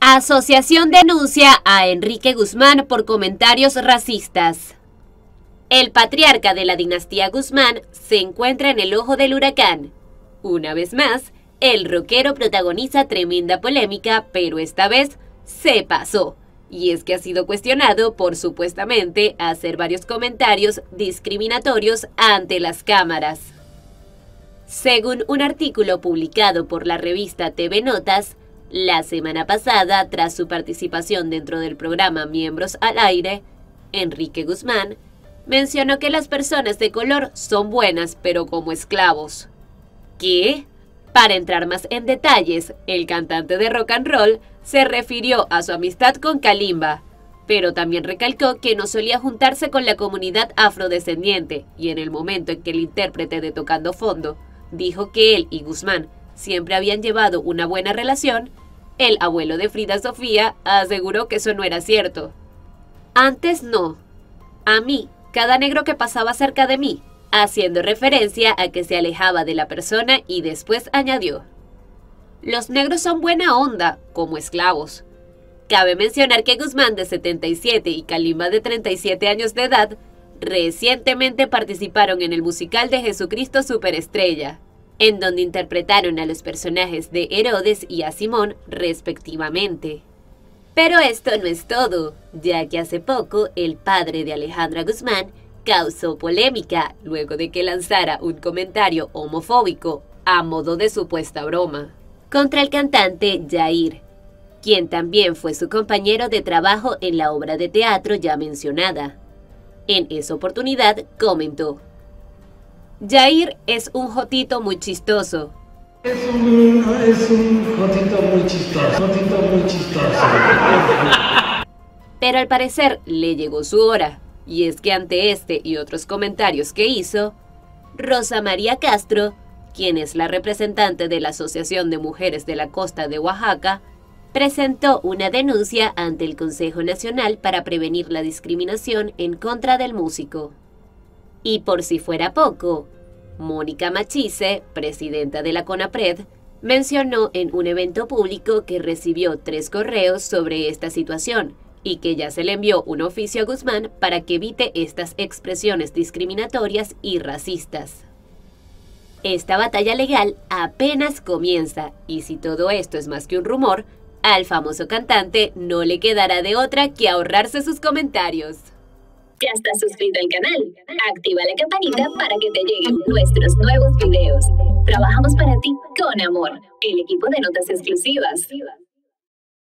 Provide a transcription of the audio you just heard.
Asociación denuncia a Enrique Guzmán por comentarios racistas. El patriarca de la dinastía Guzmán se encuentra en el ojo del huracán. Una vez más, el rockero protagoniza tremenda polémica, pero esta vez se pasó. Y es que ha sido cuestionado por supuestamente hacer varios comentarios discriminatorios ante las cámaras. Según un artículo publicado por la revista TV Notas, la semana pasada, tras su participación dentro del programa Miembros al Aire, Enrique Guzmán mencionó que las personas de color son buenas pero como esclavos. ¿Qué? Para entrar más en detalles, el cantante de rock and roll se refirió a su amistad con Kalimba, pero también recalcó que no solía juntarse con la comunidad afrodescendiente y en el momento en que el intérprete de Tocando Fondo dijo que él y Guzmán siempre habían llevado una buena relación, el abuelo de Frida Sofía aseguró que eso no era cierto. Antes no. A mí, cada negro que pasaba cerca de mí, haciendo referencia a que se alejaba de la persona y después añadió. Los negros son buena onda, como esclavos. Cabe mencionar que Guzmán de 77 y Kalima de 37 años de edad recientemente participaron en el musical de Jesucristo Superestrella, en donde interpretaron a los personajes de Herodes y a Simón respectivamente. Pero esto no es todo, ya que hace poco el padre de Alejandra Guzmán causó polémica luego de que lanzara un comentario homofóbico a modo de supuesta broma contra el cantante Jair, quien también fue su compañero de trabajo en la obra de teatro ya mencionada. En esa oportunidad comentó, Jair es un jotito muy chistoso. Es un, jotito muy chistoso, jotito muy chistoso. Pero al parecer le llegó su hora, y es que ante este y otros comentarios que hizo, Rosa María Castro, quien es la representante de la Asociación de Mujeres de la Costa de Oaxaca, presentó una denuncia ante el Consejo Nacional para prevenir la discriminación en contra del músico. Y por si fuera poco, Mónica Machise, presidenta de la CONAPRED, mencionó en un evento público que recibió tres correos sobre esta situación y que ya se le envió un oficio a Guzmán para que evite estas expresiones discriminatorias y racistas. Esta batalla legal apenas comienza y si todo esto es más que un rumor, al famoso cantante no le quedará de otra que ahorrarse sus comentarios. ¿Ya estás suscrito al canal? Activa la campanita para que te lleguen nuestros nuevos videos. Trabajamos para ti con amor. El equipo de notas exclusivas.